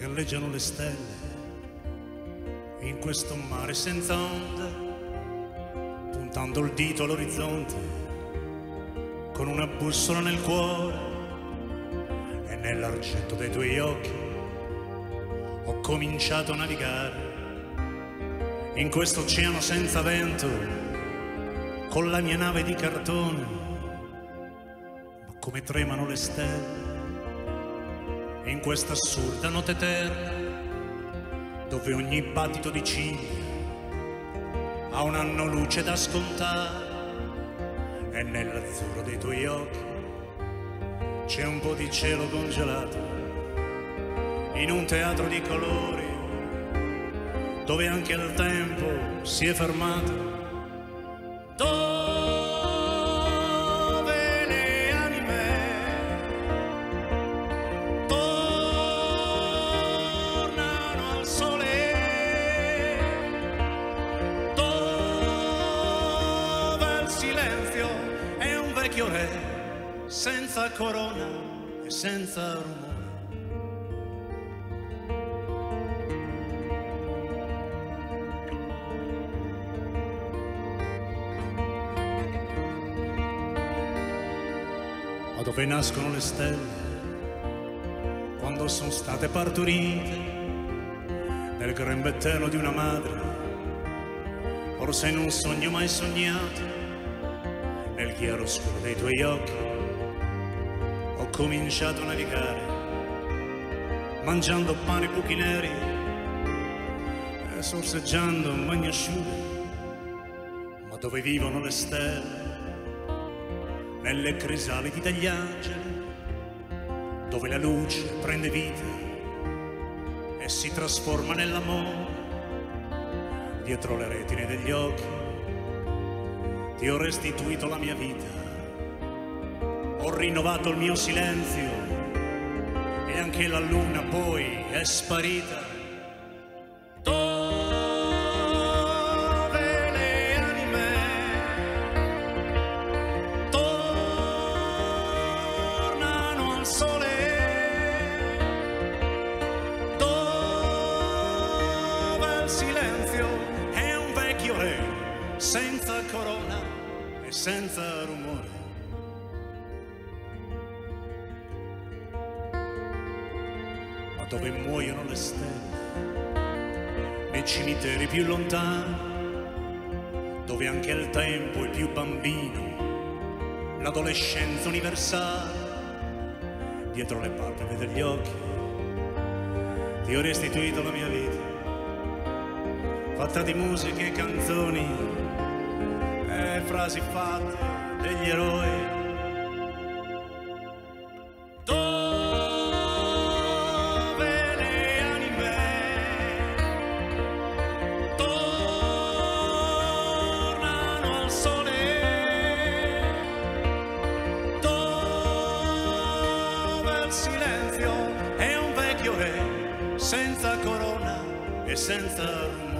galleggiano le stelle, in questo mare senza onde, puntando il dito all'orizzonte, con una bussola nel cuore e nell'argento dei tuoi occhi, ho cominciato a navigare in questo oceano senza vento, con la mia nave di cartone, ma come tremano le stelle in questa assurda notte eterna dove ogni battito di ciglia ha un anno luce da scontare. E nell'azzurro dei tuoi occhi c'è un po' di cielo congelato in un teatro di colori dove anche il tempo si è fermato vecchio re senza corona e senza rumore. Ma dove nascono le stelle? Quando sono state partorite nel grembettino di una madre, forse in un sogno mai sognato, nel chiaroscuro dei tuoi occhi, ho cominciato a navigare, mangiando pane e buchi neri e sorseggiando asciutto, ma dove vivono le stelle, nelle crisalidi degli angeli, dove la luce prende vita e si trasforma nell'amore dietro le retine degli occhi ti ho restituito la mia vita. Ho rinnovato il mio silenzio. E anche la luna poi è sparita. Dove le sole. Dove il silenzio è un vecchio re senza corona e senza rumore. Ma dove muoiono le stelle? Nei cimiteri più lontani dove anche il tempo è più bambino l'adolescenza universale dietro le palpebre degli occhi ti ho restituito la mia vita fatta di musiche e canzoni frasi fatte degli eroi. Dove le anime? Tornano al sole. Dove il silenzio è un vecchio re senza corona e senza rumore